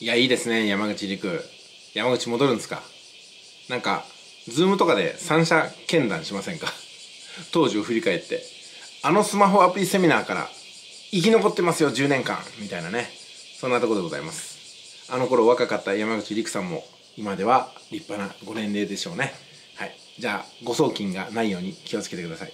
いやいいですね山口陸。山口戻るんですか？なんかズームとかで三者見談しませんか？当時を振り返って。あのスマホアプリセミナーから生き残ってますよ10年間。みたいなね。そんなとこでございます。あの頃若かった山口陸さんも今では立派なご年齢でしょうね。はい。じゃあ誤送金がないように気をつけてください。